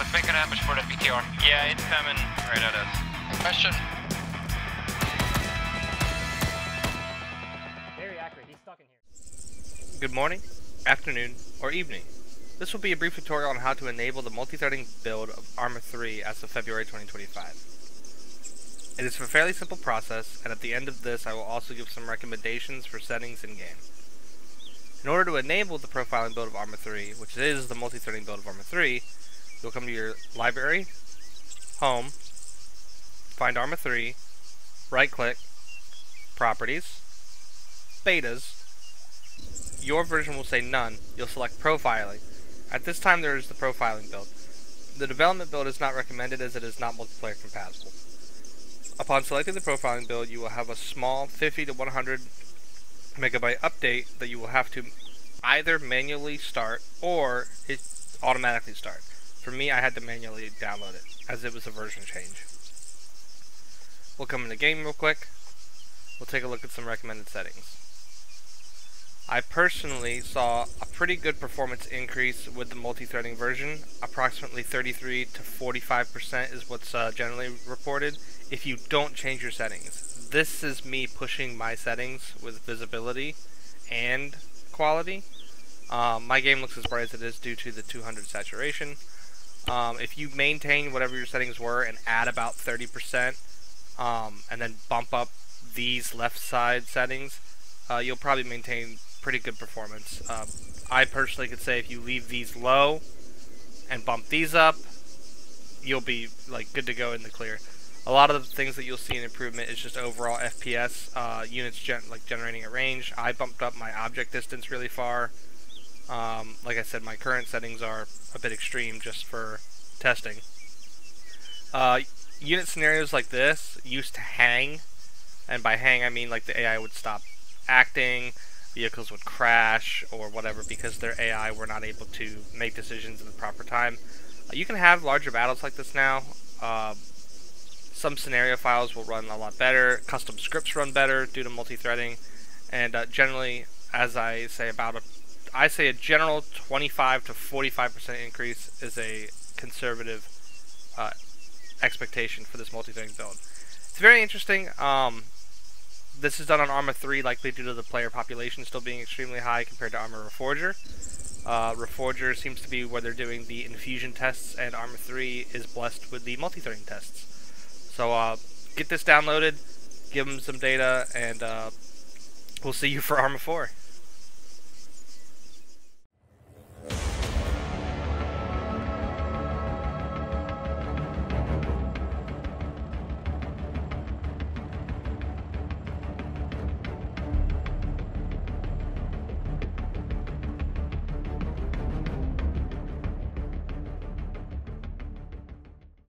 let's make an ambush for the BTR. Yeah, it's coming right at us. Question. Very accurate. He's stuck in here. Good morning, afternoon, or evening. This will be a brief tutorial on how to enable the multi-threading build of Arma 3 as of February 2025. It is a fairly simple process, and at the end of this I will also give some recommendations for settings in-game. In order to enable the profiling build of Arma 3, which is the multi-threading build of Arma 3, you'll come to your library, home, find Arma 3, right-click, properties, betas, your version will say none. You'll select profiling. At this time there is the profiling build. The development build is not recommended as it is not multiplayer compatible. Upon selecting the profiling build, you will have a small 50 to 100 megabyte update that you will have to either manually start or it automatically start. For me, I had to manually download it as it was a version change. We'll come into game real quick. We'll take a look at some recommended settings. I personally saw a pretty good performance increase with the multi-threading version. Approximately 33 to 45% is what's uh, generally reported if you don't change your settings. This is me pushing my settings with visibility and quality. Um, my game looks as bright as it is due to the 200 saturation. Um, if you maintain whatever your settings were and add about 30% um, and then bump up these left side settings, uh, you'll probably maintain pretty good performance. Um, I personally could say if you leave these low and bump these up, you'll be like good to go in the clear. A lot of the things that you'll see in improvement is just overall FPS, uh, units gen like generating at range. I bumped up my object distance really far. Like I said, my current settings are a bit extreme just for testing. Uh, unit scenarios like this used to hang, and by hang I mean like the AI would stop acting, vehicles would crash or whatever because their AI were not able to make decisions in the proper time. Uh, you can have larger battles like this now. Uh, some scenario files will run a lot better. Custom scripts run better due to multi-threading, and uh, generally, as I say, about a I say a general 25 to 45 percent increase is a conservative uh, expectation for this multi-threading build. It's very interesting. Um, this is done on Arma 3, likely due to the player population still being extremely high compared to Arma Reforger. Uh, Reforger seems to be where they're doing the Enfusion tests, and Arma 3 is blessed with the multi-threading tests. So uh, get this downloaded, give them some data, and uh, we'll see you for Arma 4.